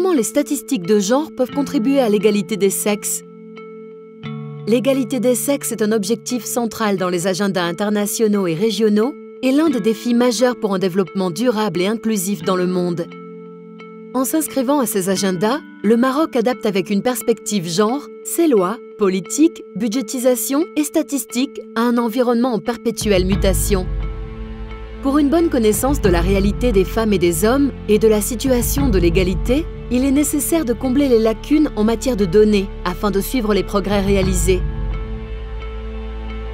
Comment les statistiques de genre peuvent contribuer à l'égalité des sexes? L'égalité des sexes est un objectif central dans les agendas internationaux et régionaux et l'un des défis majeurs pour un développement durable et inclusif dans le monde. En s'inscrivant à ces agendas, le Maroc adapte avec une perspective genre ses lois, politiques, budgétisation et statistiques à un environnement en perpétuelle mutation. Pour une bonne connaissance de la réalité des femmes et des hommes et de la situation de l'égalité, il est nécessaire de combler les lacunes en matière de données afin de suivre les progrès réalisés.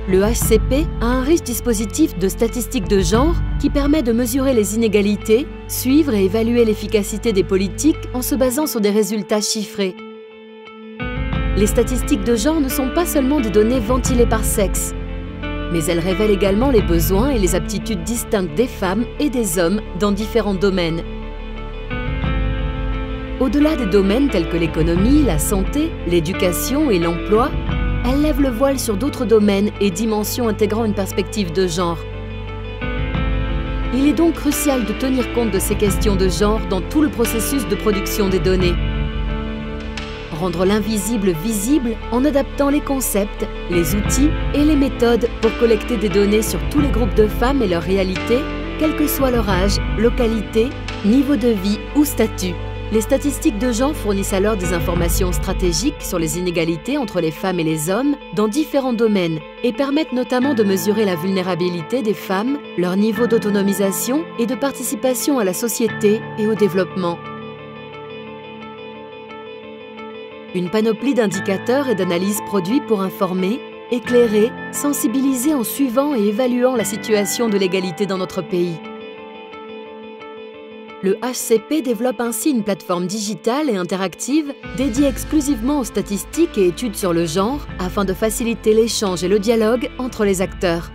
Le HCP a un riche dispositif de statistiques de genre qui permet de mesurer les inégalités, suivre et évaluer l'efficacité des politiques en se basant sur des résultats chiffrés. Les statistiques de genre ne sont pas seulement des données ventilées par sexe, mais elles révèlent également les besoins et les aptitudes distinctes des femmes et des hommes dans différents domaines. Au-delà des domaines tels que l'économie, la santé, l'éducation et l'emploi, elle lève le voile sur d'autres domaines et dimensions intégrant une perspective de genre. Il est donc crucial de tenir compte de ces questions de genre dans tout le processus de production des données. Rendre l'invisible visible en adaptant les concepts, les outils et les méthodes pour collecter des données sur tous les groupes de femmes et leur réalité, quel que soit leur âge, localité, niveau de vie ou statut. Les statistiques de genre fournissent alors des informations stratégiques sur les inégalités entre les femmes et les hommes dans différents domaines et permettent notamment de mesurer la vulnérabilité des femmes, leur niveau d'autonomisation et de participation à la société et au développement. Une panoplie d'indicateurs et d'analyses produits pour informer, éclairer, sensibiliser en suivant et évaluant la situation de l'égalité dans notre pays. Le HCP développe ainsi une plateforme digitale et interactive dédiée exclusivement aux statistiques et études sur le genre afin de faciliter l'échange et le dialogue entre les acteurs.